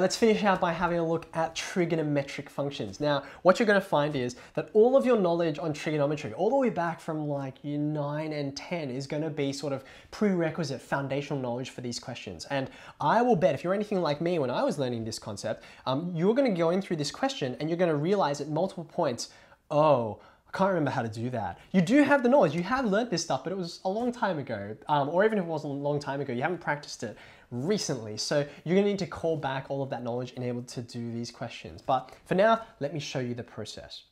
Let's finish out by having a look at trigonometric functions. Now, what you're going to find is that all of your knowledge on trigonometry, all the way back from like year 9 and 10, is going to be sort of prerequisite foundational knowledge for these questions. And I will bet if you're anything like me when I was learning this concept, um, you're going to go in through this question and you're going to realize at multiple points, oh, I can't remember how to do that. You do have the knowledge, you have learned this stuff, but it was a long time ago. Um, or even if it wasn't a long time ago, you haven't practiced it recently. So you're gonna need to call back all of that knowledge and able to do these questions. But for now, let me show you the process.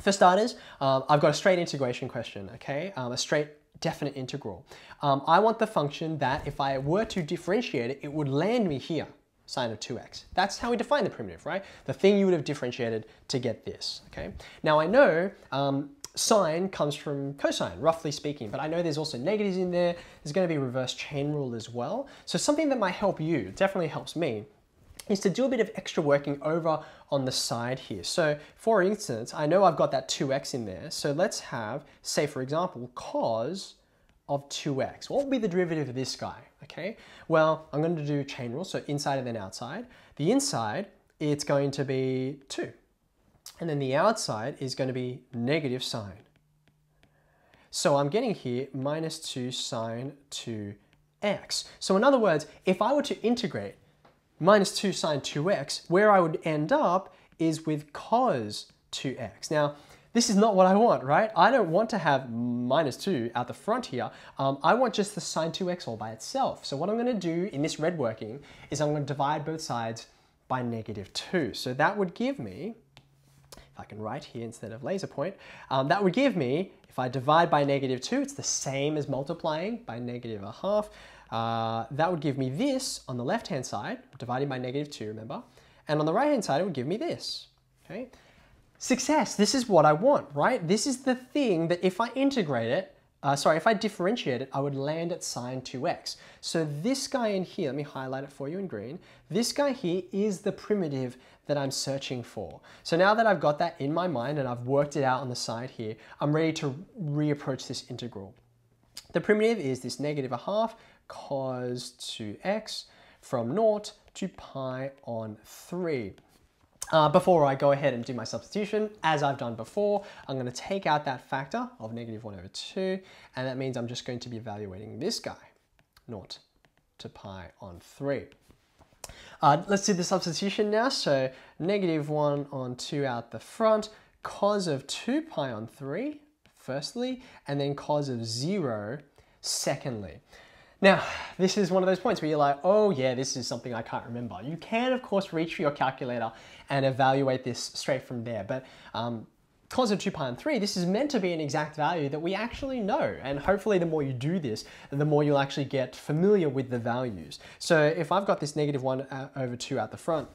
For starters, um, I've got a straight integration question, okay? Um, a straight definite integral. Um, I want the function that if I were to differentiate it, it would land me here sine of 2x. That's how we define the primitive, right? The thing you would have differentiated to get this, okay? Now I know um, sine comes from cosine, roughly speaking, but I know there's also negatives in there. There's gonna be reverse chain rule as well. So something that might help you, definitely helps me, is to do a bit of extra working over on the side here. So for instance, I know I've got that 2x in there. So let's have, say for example, cos of 2x. What will be the derivative of this guy? Okay, well, I'm going to do chain rule, so inside and then outside. The inside, it's going to be 2. And then the outside is going to be negative sine. So I'm getting here minus 2 sine 2x. So in other words, if I were to integrate minus 2 sine 2x, where I would end up is with cos 2x. Now, this is not what I want, right? I don't want to have minus 2 out the front here. Um, I want just the sine 2x all by itself. So what I'm going to do in this red working is I'm going to divide both sides by negative 2. So that would give me, if I can write here instead of laser point, um, that would give me, if I divide by negative 2, it's the same as multiplying by negative a half. Uh, that would give me this on the left-hand side, dividing by negative 2, remember? And on the right-hand side, it would give me this. Okay, Success, this is what I want, right? This is the thing that if I integrate it, uh, sorry, if I differentiate it, I would land at sine 2x. So this guy in here, let me highlight it for you in green. This guy here is the primitive that I'm searching for. So now that I've got that in my mind and I've worked it out on the side here, I'm ready to reapproach this integral. The primitive is this negative a half cos 2x from naught to pi on 3. Uh, before I go ahead and do my substitution, as I've done before, I'm going to take out that factor of negative 1 over 2, and that means I'm just going to be evaluating this guy, naught to pi on 3. Uh, let's do the substitution now. So negative 1 on 2 out the front, cos of 2 pi on 3, firstly, and then cos of 0, secondly. Now, this is one of those points where you're like, oh yeah, this is something I can't remember. You can, of course, reach for your calculator and evaluate this straight from there, but um, cos of 2 pi on 3, this is meant to be an exact value that we actually know. And hopefully the more you do this, the more you'll actually get familiar with the values. So if I've got this negative 1 uh, over 2 at the front,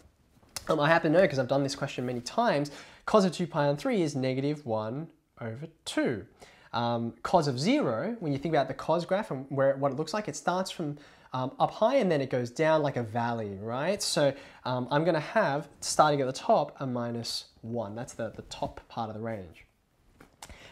um, I happen to know because I've done this question many times, cos of 2 pi on 3 is negative 1 over 2. Um, cos of zero, when you think about the cos graph and where what it looks like, it starts from um, up high and then it goes down like a valley, right? So um, I'm gonna have, starting at the top, a minus one. That's the, the top part of the range.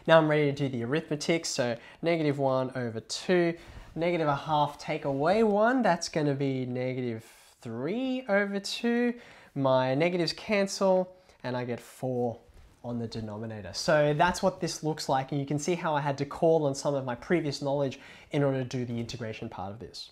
Now I'm ready to do the arithmetic. So negative one over two, negative a half take away one, that's gonna be negative three over two. My negatives cancel and I get four on the denominator. So that's what this looks like and you can see how I had to call on some of my previous knowledge in order to do the integration part of this.